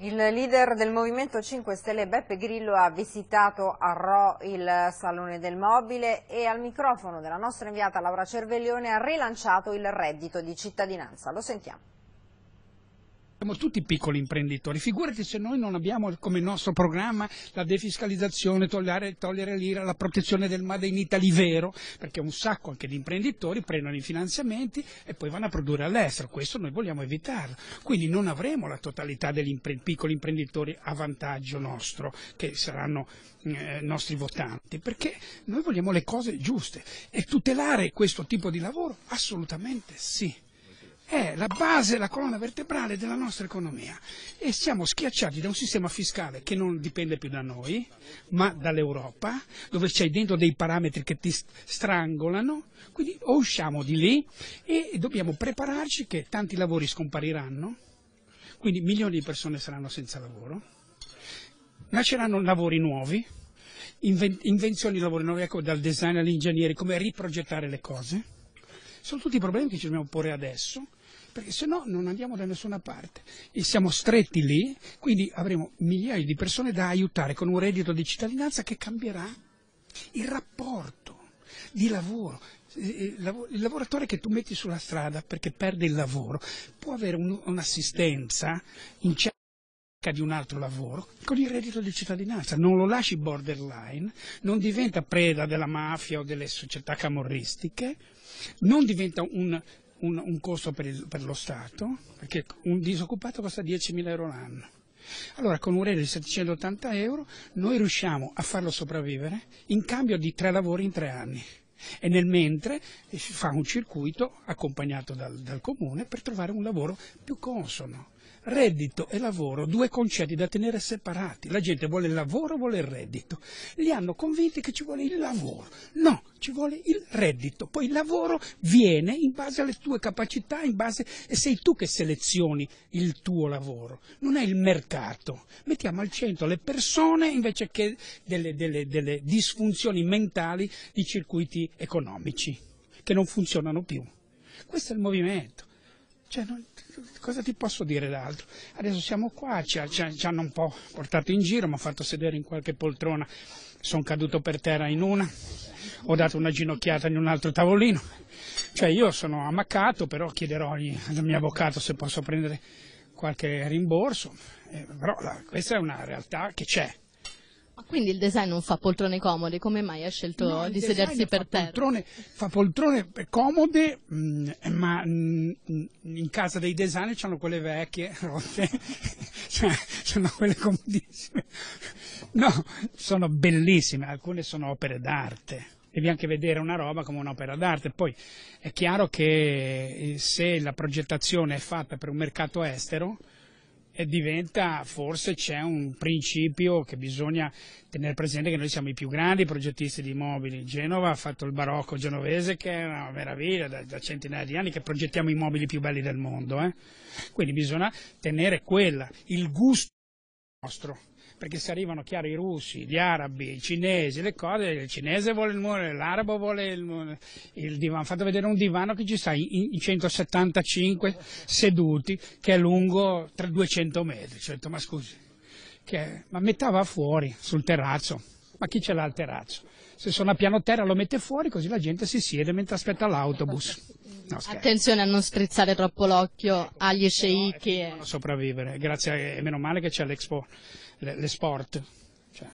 Il leader del Movimento 5 Stelle Beppe Grillo ha visitato a Ro il Salone del Mobile e al microfono della nostra inviata Laura Cervellione ha rilanciato il reddito di cittadinanza. Lo sentiamo. Siamo tutti piccoli imprenditori, figurati se noi non abbiamo come nostro programma la defiscalizzazione, togliere, togliere l'IRA, la protezione del Made in Italy vero, perché un sacco anche di imprenditori prendono i finanziamenti e poi vanno a produrre all'estero, questo noi vogliamo evitarlo, quindi non avremo la totalità degli impre piccoli imprenditori a vantaggio nostro, che saranno eh, nostri votanti, perché noi vogliamo le cose giuste. E tutelare questo tipo di lavoro? Assolutamente sì è la base, la colonna vertebrale della nostra economia e siamo schiacciati da un sistema fiscale che non dipende più da noi, ma dall'Europa, dove c'è dentro dei parametri che ti strangolano, quindi o usciamo di lì e dobbiamo prepararci che tanti lavori scompariranno, quindi milioni di persone saranno senza lavoro, nasceranno lavori nuovi, invenzioni di lavori nuovi, ecco, dal design all'ingegnere, come riprogettare le cose. Sono tutti problemi che ci dobbiamo porre adesso perché se no non andiamo da nessuna parte e siamo stretti lì, quindi avremo migliaia di persone da aiutare con un reddito di cittadinanza che cambierà il rapporto di lavoro. Eh, il lavoratore che tu metti sulla strada perché perde il lavoro può avere un'assistenza in cerca di un altro lavoro con il reddito di cittadinanza, non lo lasci borderline, non diventa preda della mafia o delle società camorristiche, non diventa un un, un costo per, il, per, lo Stato, perché un disoccupato costa 10.000 euro l'anno. Allora con un reddito di 780 euro noi riusciamo a farlo sopravvivere in cambio di tre lavori in tre anni. E nel mentre si fa un circuito accompagnato dal, dal comune per trovare un lavoro più consono. Reddito e lavoro, due concetti da tenere separati. La gente vuole il lavoro, vuole il reddito. Li hanno convinti che ci vuole il lavoro. No, ci vuole il reddito. Poi il lavoro viene in base alle tue capacità, in base e sei tu che selezioni il tuo lavoro. Non è il mercato. Mettiamo al centro le persone invece che delle, delle, delle disfunzioni mentali di circuiti economici che non funzionano più. Questo è il movimento. Cioè, non, cosa ti posso dire d'altro? Adesso siamo qua, ci, ci, ci hanno un po' portato in giro, mi hanno fatto sedere in qualche poltrona, sono caduto per terra in una, ho dato una ginocchiata in un altro tavolino. Cioè io sono ammaccato, però chiederò al mio avvocato se posso prendere qualche rimborso, eh, però la, questa è una realtà che c'è. Ma quindi il design non fa poltrone comode, come mai ha scelto no, di sedersi per terra? Poltrone, fa poltrone comode, mh, mm, ma mh, mm, in casa dei designer hanno quelle vecchie, rotte, cioè, sono quelle comodissime. No, sono bellissime, alcune sono opere d'arte devi anche vedere una roba come un'opera d'arte. Poi è chiaro che eh, se la progettazione è fatta per un mercato estero, diventa, forse c'è un principio che bisogna tenere presente che noi siamo i più grandi progettisti di immobili. Genova ha fatto il barocco genovese che è una meraviglia, da, da centinaia di anni che progettiamo i mobili più belli del mondo. Eh? Quindi bisogna tenere quella, il gusto nostro perché se arrivano chiaro i russi, gli arabi, i cinesi, le cose, il cinese vuole il muro, l'arabo vuole il, il divano, fate vedere un divano che ci sta in, in 175 seduti, che è lungo tra 200 metri, cioè, ma scusi, che, ma mettava fuori sul terrazzo, ma chi ce l'ha al terrazzo? Se sono a piano terra lo mette fuori così la gente si siede mentre aspetta l'autobus. No, Attenzione a non strizzare troppo l'occhio agli sceicchi. No, sopravvivere, grazie, e meno male che c'è l'Expo, l'esport.